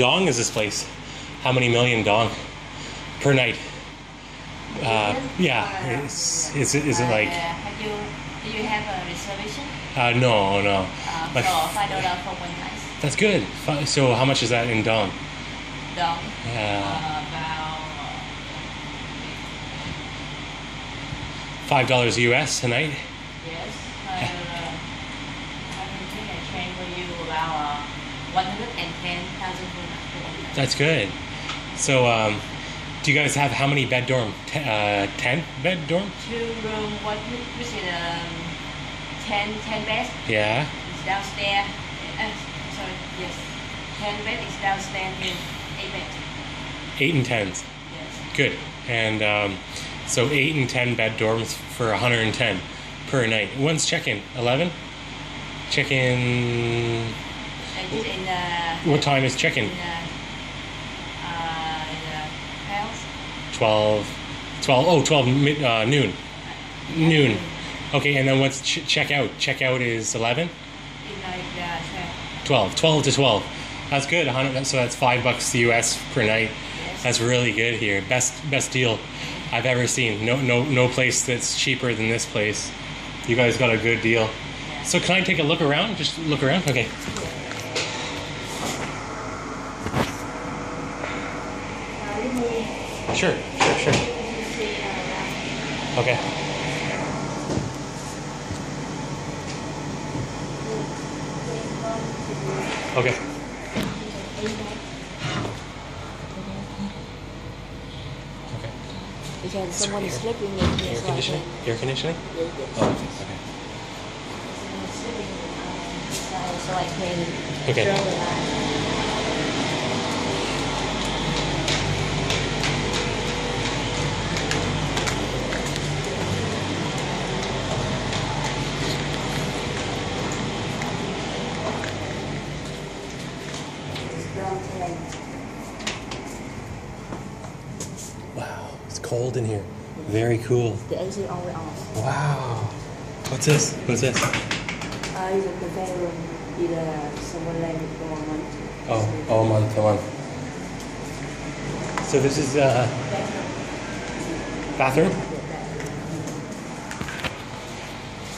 dong is this place? How many million dong per night? Uh, yeah, is, is it is it like? Uh, have you do you have a reservation? Uh, no, no. Uh, Like- for five dollar for one night. That's good. So how much is that in dong? Dong. Yeah. Uh, about Five dollars US a night. yes. Uh, I think I can for you about uh, one hundred and ten thousand per That's good. So, um, do you guys have how many bed dorm? T- uh, ten bed dorm? Two room, one is um, 10, 10 beds. Yeah. It's downstairs. Uh, sorry, yes. 10 bed is downstairs and 8 bed. Eight and tens. Yes. Good. And um, so eight and ten bed dorms for 110 per night. When's check-in? 11. Check-in. And it's in the. What time is check-in? In the. Uh, in uh, the house. 12. 12. Oh, 12 mid, uh, noon. Noon. Okay, and then what's ch- check out? Check out is 11. In like the. 12 12 to 12 that's good 100 so that's five bucks us per night Yes. that's really good here best best deal i've ever seen no no no place that's cheaper than this place you guys got a good deal so can i take a look around just look around okay sure sure sure. Okay. Okay. Okay. Because someone is sleeping in here, air conditioning? Air conditioning? Oh, okay. Sleeping outside, uh, so I can Okay. draw the line. It's brown tan. wow it's cold in here very cool The AC always off. Wow. What's this? What's this? Uh, it's a cafe room. Either someone land for a month. Oh, oh, month to month. So this is uh, bathroom.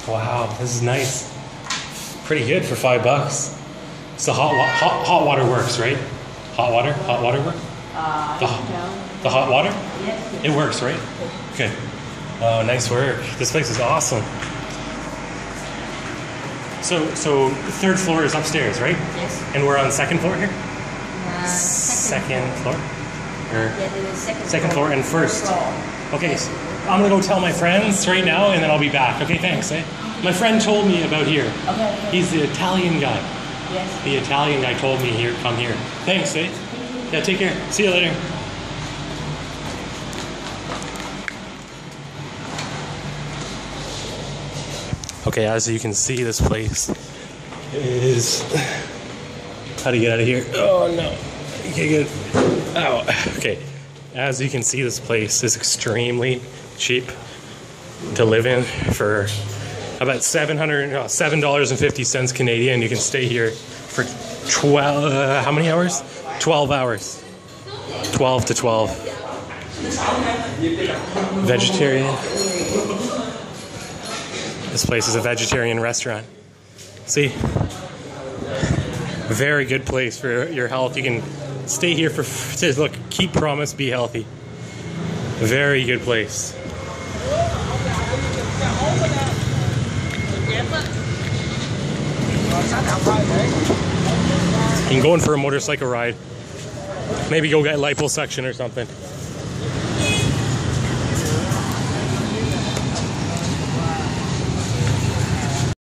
Wow, this is nice. Pretty good for five bucks. So hot, wa- hot, hot water works, right? Hot water, hot water work. Uh, The, no. the hot water, Yes. it works, right? Okay. Oh, nice work. This place is awesome. So, so third floor is upstairs, right? Yes. And we're on second floor here. Uh, Second floor. Or Yeah, second, second floor and first. Floor. Okay, so I'm gonna go tell my friends right now, and then I'll be back. Okay, thanks. Eh? My friend told me about here. Okay. okay. He's the Italian guy. Yes. The Italian guy told me here, come here. Thanks, eh? Yeah, take care. See you later. Okay, as you can see, this place is. How to get out of here? Oh no. Okay, good. Ow. Okay. As you can see, this place is extremely cheap to live in for about 700 no, seven dollars and fifty cents Canadian. You can stay here for twelve. Uh, how many hours? Twelve hours. Twelve to twelve. Vegetarian. This place is a vegetarian restaurant. See, very good place for your health. You can stay here for to look. Keep promise. Be healthy. Very good place. You can go in for a motorcycle ride. Maybe go get liposuction or something.